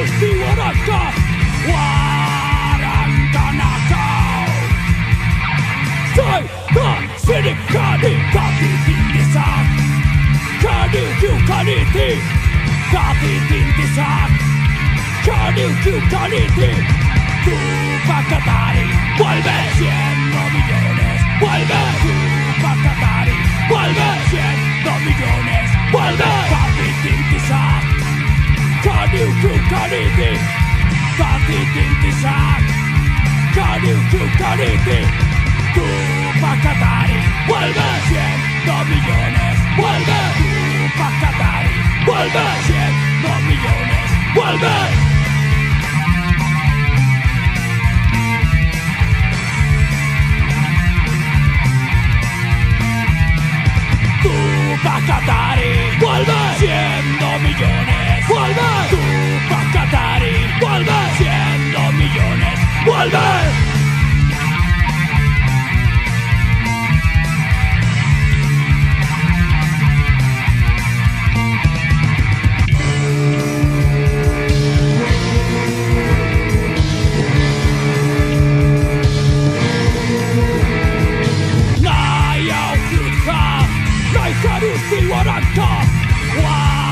you see what I've done? What I'm gonna do? Sei da seni kanıta bildiğindisak Kanı yukarıdı Da Tu va a cantar y siendo Kati Tintisak Kaniu Kaniti Tupac Katari Vuelve. Ciento millones Vuelve Tupac Katari Vuelve millones Vuelve Katari front of Wow.